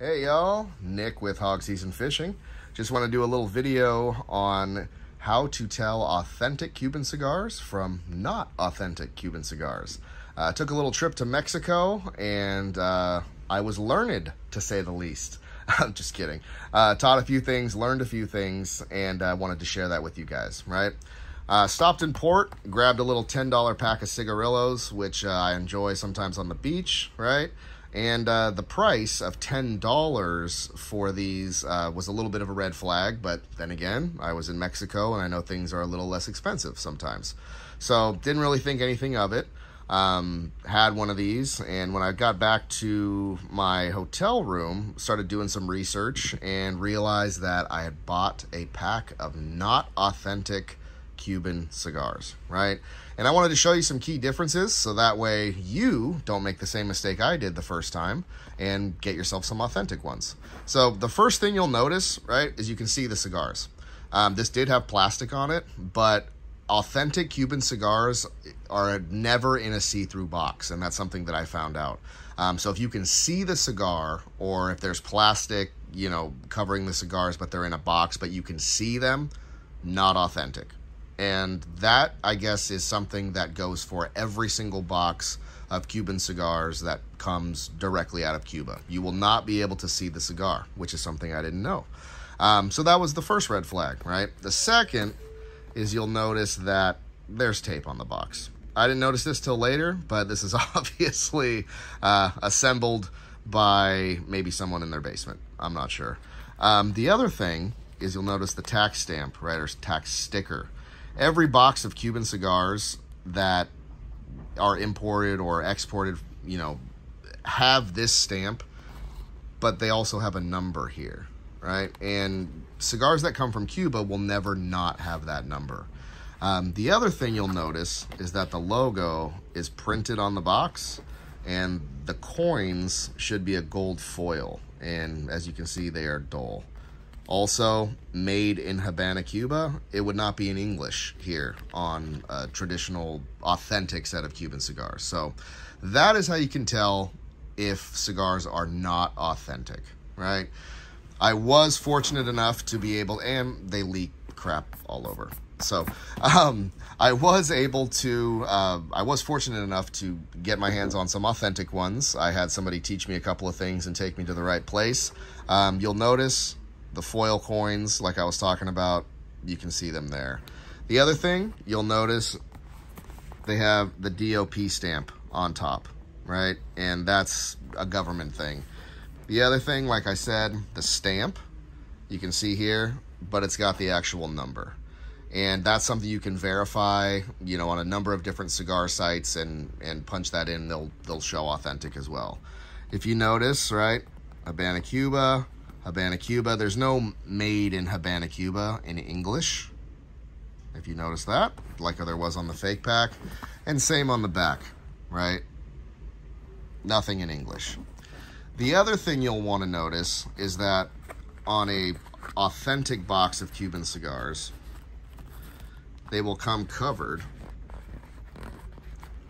Hey y'all, Nick with Hog Season Fishing. Just want to do a little video on how to tell authentic Cuban cigars from not authentic Cuban cigars. I uh, took a little trip to Mexico and uh, I was learned to say the least. I'm just kidding. Uh, taught a few things, learned a few things, and I wanted to share that with you guys, right? Uh, stopped in port, grabbed a little $10 pack of cigarillos, which uh, I enjoy sometimes on the beach, right? And uh, the price of $10 for these uh, was a little bit of a red flag, but then again, I was in Mexico and I know things are a little less expensive sometimes. So didn't really think anything of it. Um, had one of these, and when I got back to my hotel room, started doing some research and realized that I had bought a pack of not authentic Cuban cigars, right? And I wanted to show you some key differences so that way you don't make the same mistake I did the first time and get yourself some authentic ones. So the first thing you'll notice, right, is you can see the cigars. Um, this did have plastic on it, but authentic Cuban cigars are never in a see-through box, and that's something that I found out. Um, so if you can see the cigar, or if there's plastic, you know, covering the cigars, but they're in a box, but you can see them, not authentic. And that, I guess, is something that goes for every single box of Cuban cigars that comes directly out of Cuba. You will not be able to see the cigar, which is something I didn't know. Um, so that was the first red flag, right? The second is you'll notice that there's tape on the box. I didn't notice this till later, but this is obviously uh, assembled by maybe someone in their basement. I'm not sure. Um, the other thing is you'll notice the tax stamp, right, or tax sticker every box of Cuban cigars that are imported or exported, you know, have this stamp, but they also have a number here, right? And cigars that come from Cuba will never not have that number. Um, the other thing you'll notice is that the logo is printed on the box and the coins should be a gold foil. And as you can see, they are dull. Also, made in Havana, Cuba, it would not be in English here on a traditional, authentic set of Cuban cigars. So that is how you can tell if cigars are not authentic, right? I was fortunate enough to be able, and they leak crap all over. So um, I was able to, uh, I was fortunate enough to get my hands on some authentic ones. I had somebody teach me a couple of things and take me to the right place. Um, you'll notice the foil coins, like I was talking about, you can see them there. The other thing, you'll notice they have the DOP stamp on top, right? And that's a government thing. The other thing, like I said, the stamp, you can see here, but it's got the actual number. And that's something you can verify, you know, on a number of different cigar sites and, and punch that in, they'll, they'll show authentic as well. If you notice, right, Habana, Cuba, Havana, Cuba. There's no made in Havana, Cuba in English, if you notice that, like there was on the fake pack. And same on the back, right? Nothing in English. The other thing you'll want to notice is that on a authentic box of Cuban cigars, they will come covered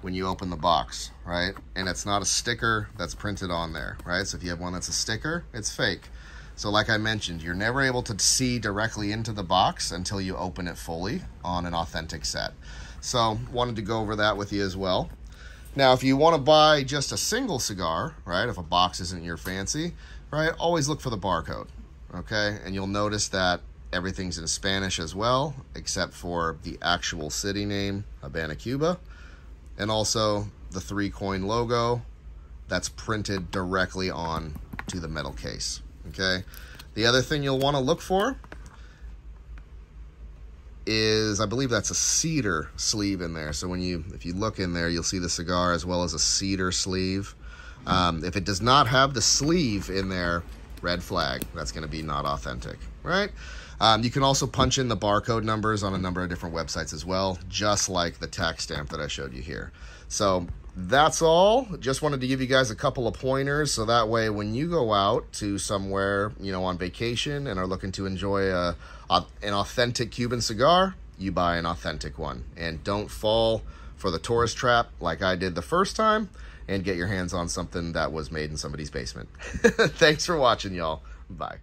when you open the box, right? And it's not a sticker that's printed on there, right? So if you have one that's a sticker, it's fake. So like I mentioned, you're never able to see directly into the box until you open it fully on an authentic set. So wanted to go over that with you as well. Now, if you want to buy just a single cigar, right, if a box isn't your fancy, right, always look for the barcode, okay? And you'll notice that everything's in Spanish as well, except for the actual city name, Habana, Cuba, and also the three coin logo that's printed directly on to the metal case okay? The other thing you'll want to look for is, I believe that's a cedar sleeve in there. So when you, if you look in there, you'll see the cigar as well as a cedar sleeve. Um, if it does not have the sleeve in there, red flag. That's going to be not authentic, right? Um, you can also punch in the barcode numbers on a number of different websites as well, just like the tax stamp that I showed you here. So that's all. Just wanted to give you guys a couple of pointers so that way when you go out to somewhere, you know, on vacation and are looking to enjoy a, a, an authentic Cuban cigar, you buy an authentic one. And don't fall for the tourist trap like I did the first time and get your hands on something that was made in somebody's basement. Thanks for watching, y'all. Bye.